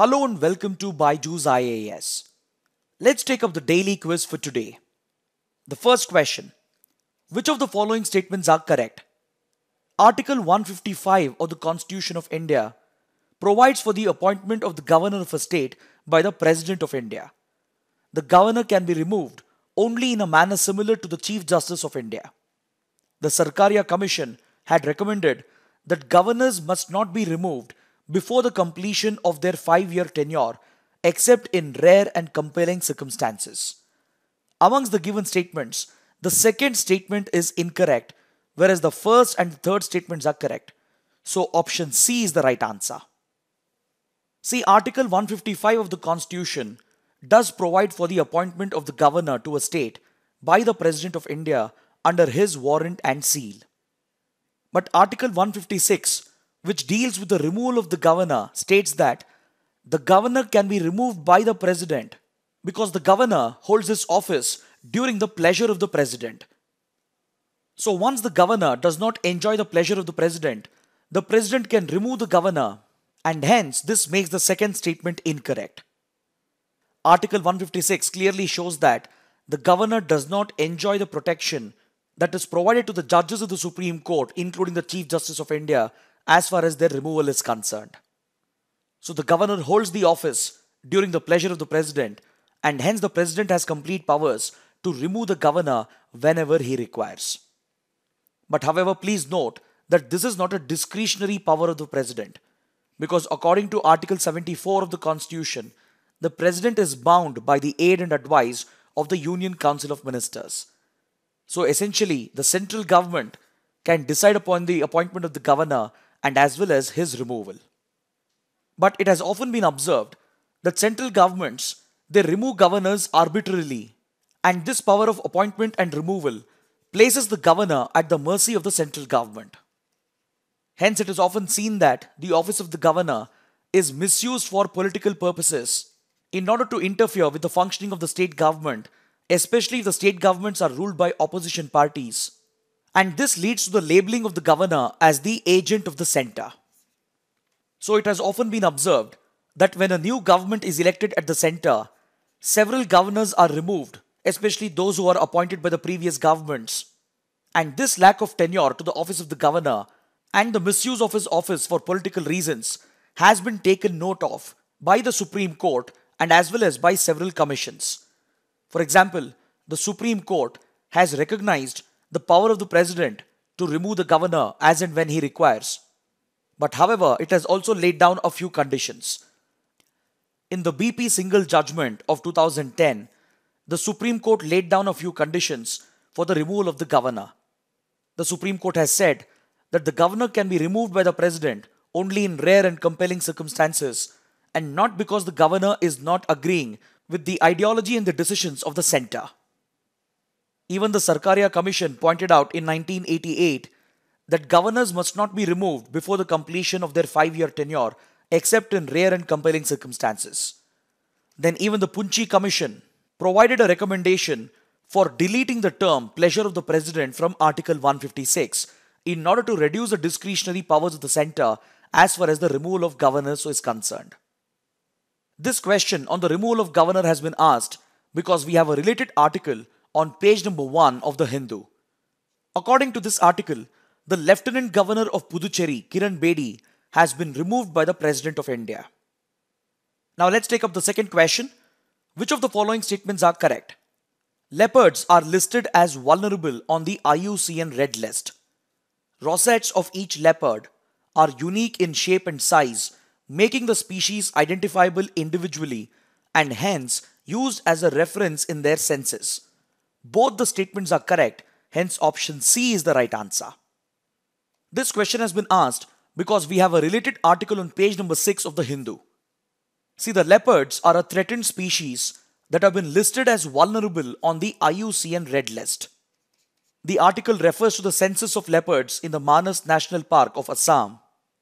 Hello and welcome to Byju's IAS. Let's take up the daily quiz for today. The first question Which of the following statements are correct? Article 155 of the Constitution of India provides for the appointment of the governor of a state by the President of India. The governor can be removed only in a manner similar to the Chief Justice of India. The Sarkaria Commission had recommended that governors must not be removed before the completion of their five year tenure except in rare and compelling circumstances. Amongst the given statements, the second statement is incorrect, whereas the first and third statements are correct. So option C is the right answer. See, Article 155 of the Constitution does provide for the appointment of the governor to a state by the President of India under his warrant and seal. But Article 156, which deals with the removal of the governor, states that the governor can be removed by the President because the governor holds his office during the pleasure of the President. So once the governor does not enjoy the pleasure of the President, the President can remove the governor and hence this makes the second statement incorrect. Article 156 clearly shows that the governor does not enjoy the protection that is provided to the judges of the Supreme Court, including the Chief Justice of India, as far as their removal is concerned. So the governor holds the office during the pleasure of the president, and hence the president has complete powers to remove the governor whenever he requires. But however, please note that this is not a discretionary power of the president, because according to Article 74 of the Constitution, the president is bound by the aid and advice of the Union Council of Ministers. So essentially, the central government can decide upon the appointment of the governor and as well as his removal. But it has often been observed that central governments they remove governors arbitrarily and this power of appointment and removal places the governor at the mercy of the central government. Hence, it is often seen that the office of the governor is misused for political purposes in order to interfere with the functioning of the state government, especially if the state governments are ruled by opposition parties. And this leads to the labeling of the governor as the agent of the center. So it has often been observed that when a new government is elected at the center, several governors are removed, especially those who are appointed by the previous governments. And this lack of tenure to the office of the governor and the misuse of his office for political reasons has been taken note of by the Supreme Court and as well as by several commissions. For example, the Supreme Court has recognized the power of the president to remove the governor as and when he requires. But however, it has also laid down a few conditions. In the BP Singhal judgment of 2010, the Supreme Court laid down a few conditions for the removal of the governor. The Supreme Court has said that the governor can be removed by the president only in rare and compelling circumstances and not because the governor is not agreeing with the ideology and the decisions of the center. Even the Sarkaria Commission pointed out in 1988 that governors must not be removed before the completion of their five year tenure except in rare and compelling circumstances. Then, even the Punchhi Commission provided a recommendation for deleting the term pleasure of the president from Article 156 in order to reduce the discretionary powers of the center as far as the removal of governors is concerned. This question on the removal of governor has been asked because we have a related article on page number 1 of the Hindu. According to this article, the Lieutenant Governor of Puducherry, Kiran Bedi, has been removed by the President of India. Now let's take up the second question. Which of the following statements are correct? Leopards are listed as vulnerable on the IUCN Red List. Rosettes of each leopard are unique in shape and size making the species identifiable individually and hence used as a reference in their census. Both the statements are correct, hence option C is the right answer. This question has been asked because we have a related article on page number 6 of the Hindu. See, the leopards are a threatened species that have been listed as vulnerable on the IUCN Red List. The article refers to the census of leopards in the Manas National Park of Assam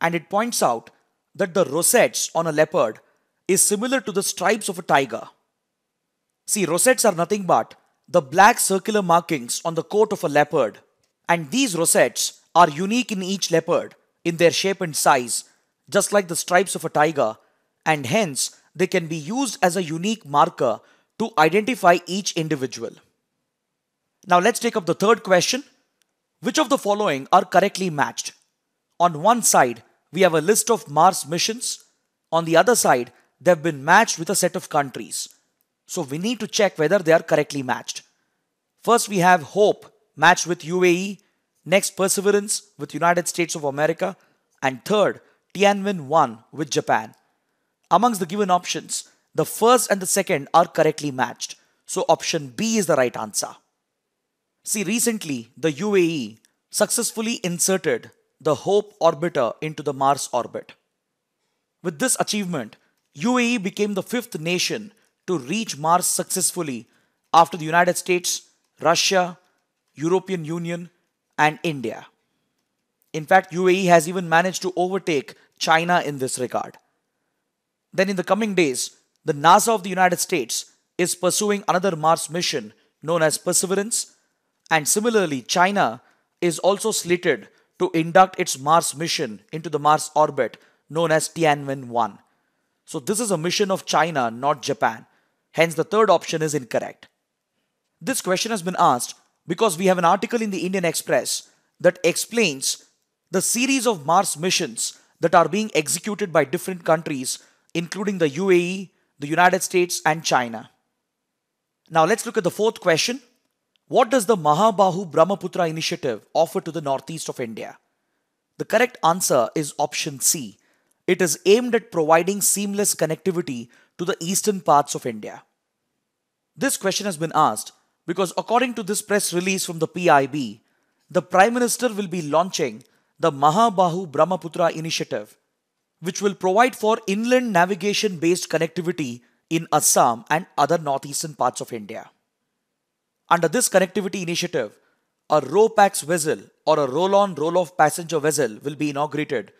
and it points out that the rosettes on a leopard is similar to the stripes of a tiger. See, rosettes are nothing but the black circular markings on the coat of a leopard, and these rosettes are unique in each leopard in their shape and size, just like the stripes of a tiger, and hence they can be used as a unique marker to identify each individual. Now let's take up the third question. Which of the following are correctly matched? On one side, we have a list of Mars missions. On the other side, they've been matched with a set of countries. So we need to check whether they are correctly matched. First, we have Hope matched with UAE, next Perseverance with United States of America, and third, Tianwen 1 with Japan. Amongst the given options, the first and the second are correctly matched. So option B is the right answer. See, recently the UAE successfully inserted the HOPE orbiter into the Mars orbit. With this achievement, UAE became the fifth nation to reach Mars successfully after the United States, Russia, European Union, and India. In fact, UAE has even managed to overtake China in this regard. Then, in the coming days, the NASA of the United States is pursuing another Mars mission known as Perseverance, and similarly, China is also slated to induct its Mars mission into the Mars orbit known as Tianwen 1. So, this is a mission of China, not Japan. Hence, the third option is incorrect. This question has been asked because we have an article in the Indian Express that explains the series of Mars missions that are being executed by different countries, including the UAE, the United States, and China. Now let's look at the fourth question. What does the Mahabahu Brahmaputra initiative offer to the northeast of India? The correct answer is option C. It is aimed at providing seamless connectivity to the eastern parts of India. This question has been asked because, according to this press release from the PIB, the Prime Minister will be launching the Mahabahu Brahmaputra initiative, which will provide for inland navigation based connectivity in Assam and other northeastern parts of India. Under this connectivity initiative, a RoPax vessel or a roll on roll off passenger vessel will be inaugurated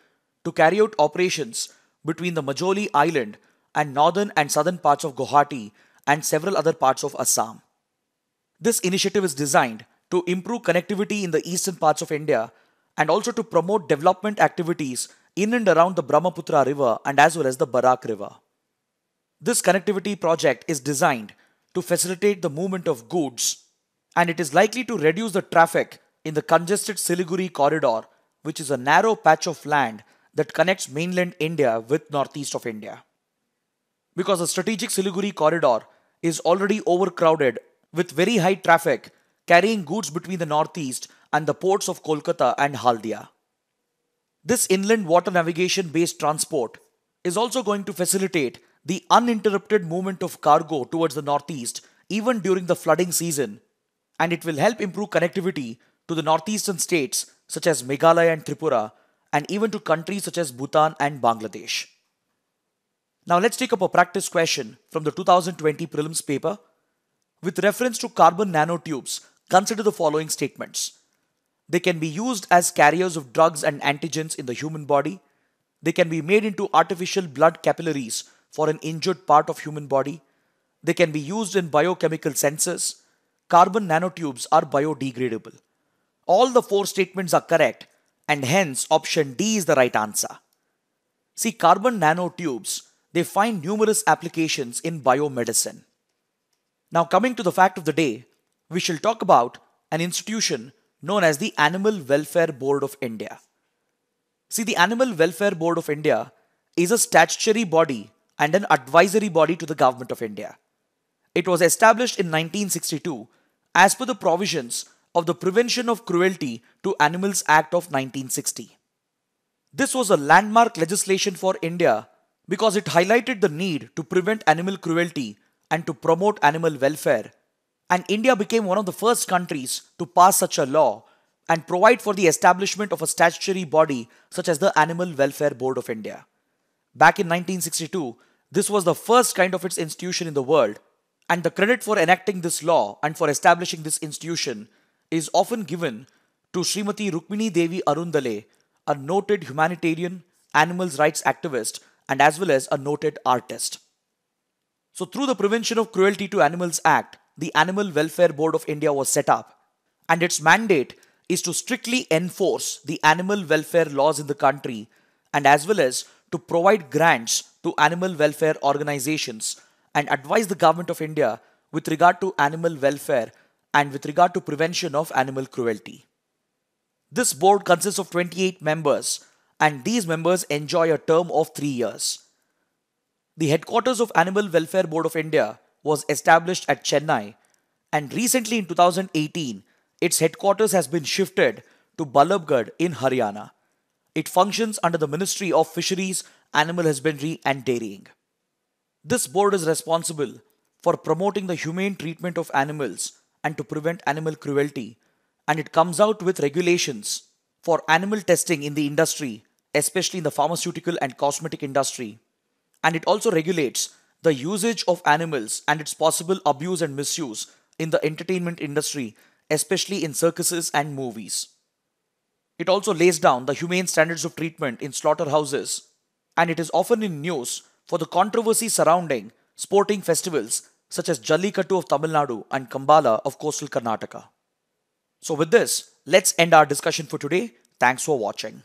to carry out operations between the Majuli Island and northern and southern parts of Guwahati and several other parts of Assam. This initiative is designed to improve connectivity in the eastern parts of India and also to promote development activities in and around the Brahmaputra River and as well as the Barak River. This connectivity project is designed to facilitate the movement of goods and it is likely to reduce the traffic in the congested Siliguri corridor, which is a narrow patch of land that connects mainland India with northeast of India. Because the strategic Siliguri corridor is already overcrowded with very high traffic carrying goods between the northeast and the ports of Kolkata and Haldia. This inland water navigation based transport is also going to facilitate the uninterrupted movement of cargo towards the northeast even during the flooding season and it will help improve connectivity to the northeastern states such as Meghalaya and Tripura and even to countries such as Bhutan and Bangladesh. Now let's take up a practice question from the 2020 prelims paper. With reference to carbon nanotubes, consider the following statements. They can be used as carriers of drugs and antigens in the human body. They can be made into artificial blood capillaries for an injured part of human body. They can be used in biochemical sensors. Carbon nanotubes are biodegradable. All the four statements are correct and hence option D is the right answer. See carbon nanotubes they find numerous applications in biomedicine. Now, coming to the fact of the day, we shall talk about an institution known as the Animal Welfare Board of India. See, the Animal Welfare Board of India is a statutory body and an advisory body to the Government of India. It was established in 1962 as per the provisions of the Prevention of Cruelty to Animals Act of 1960. This was a landmark legislation for India because it highlighted the need to prevent animal cruelty and to promote animal welfare. And India became one of the first countries to pass such a law and provide for the establishment of a statutory body such as the Animal Welfare Board of India. Back in 1962, this was the first kind of its institution in the world, and the credit for enacting this law and for establishing this institution is often given to Srimati Rukmini Devi Arundale, a noted humanitarian, animals rights activist, and as well as a noted artist. So, through the Prevention of Cruelty to Animals Act, the Animal Welfare Board of India was set up, and its mandate is to strictly enforce the animal welfare laws in the country and as well as to provide grants to animal welfare organizations and advise the government of India with regard to animal welfare and with regard to prevention of animal cruelty. This board consists of 28 members and these members enjoy a term of 3 years. The headquarters of Animal Welfare Board of India was established at Chennai and recently in 2018 its headquarters has been shifted to Ballabhgarh in Haryana. It functions under the Ministry of Fisheries, Animal Husbandry and Dairying. This board is responsible for promoting the humane treatment of animals and to prevent animal cruelty, and it comes out with regulations for animal testing in the industry, especially in the pharmaceutical and cosmetic industry. And it also regulates the usage of animals and its possible abuse and misuse in the entertainment industry, especially in circuses and movies. It also lays down the humane standards of treatment in slaughterhouses, and it is often in news for the controversy surrounding sporting festivals such as Jallikattu of Tamil Nadu and Kambala of coastal Karnataka. So, with this, let's end our discussion for today. Thanks for watching.